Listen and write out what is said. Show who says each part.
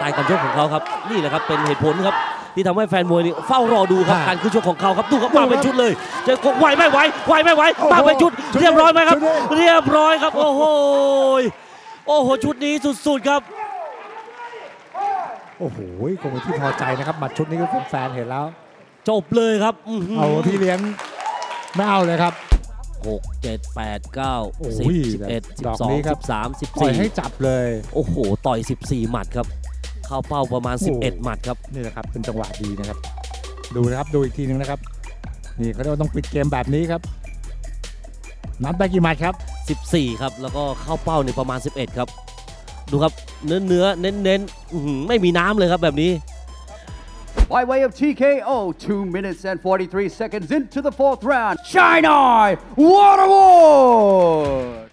Speaker 1: ไตล์การชกของเขาครับนี่แหละครับเป็นเหตุผลครับที่ทำให้แฟนมวยนี่เฝ้ารอดูครับ
Speaker 2: อ่า
Speaker 1: การขึ้นชกของเขาครับดูครับมาเป็นชุดเลยเจะไหวไม่ไหวไหวไม่ไหวมาเป็นชุด
Speaker 2: ชุดนี้
Speaker 1: เรียบร้อยไหมครับ
Speaker 2: ชุดนี้
Speaker 1: เรียบร้อยครับ โอ้โหโอ้โหชุดนี้สุดๆครับ
Speaker 2: โอ้โหคงเป็นที่พอใจนะครับหมัดชุดนี้ก็แฟนๆเห็นแล้ว
Speaker 1: จบเลยครับอื้อหื
Speaker 2: เอาพี่เลี้ยงไม่เอาเลยครับ
Speaker 1: หกเจ็ดแปดเก้า
Speaker 2: โอ้
Speaker 1: สิบ
Speaker 2: ย
Speaker 1: สิบเอ็ดสิ
Speaker 2: ด
Speaker 1: บอกสอง
Speaker 2: นี้ครั
Speaker 1: สิ
Speaker 2: บ
Speaker 1: บสามสิบ
Speaker 2: ปล่อย
Speaker 1: สี่
Speaker 2: ให้จับเลย
Speaker 1: โอ้โห ต่อย 14 หมัดครับ เข้าเป้าประมาณ
Speaker 2: โอ้
Speaker 1: 11 หมัดครับ
Speaker 2: นี่แหละครับเป็นจังหวะดีนะครับ ดูนะครับดูอีกทีหนึงนะครับ นี่เขาเรียกว่าต้องปิดเกมแบบนี้ครับนับไปกี่หมัดครับ
Speaker 1: 14 ครับ แล้วก็เข้าเป้าในประมาณ 11 ครับ ดูครับเนื้อเนื้อเน้นเน้นๆอื้อหือไม่มีน้ำเลยครับแบบนี้
Speaker 3: By way of TKO, 2 minutes and 43 seconds into the fourth round. Shine Eye, what award!